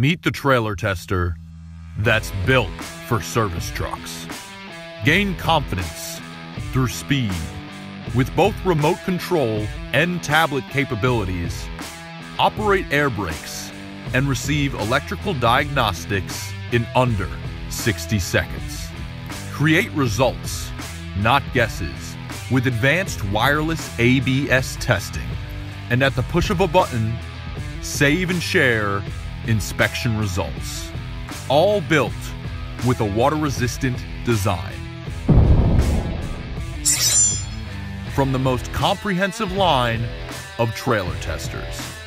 Meet the trailer tester that's built for service trucks. Gain confidence through speed with both remote control and tablet capabilities. Operate air brakes and receive electrical diagnostics in under 60 seconds. Create results, not guesses, with advanced wireless ABS testing. And at the push of a button, save and share inspection results. All built with a water resistant design. From the most comprehensive line of trailer testers.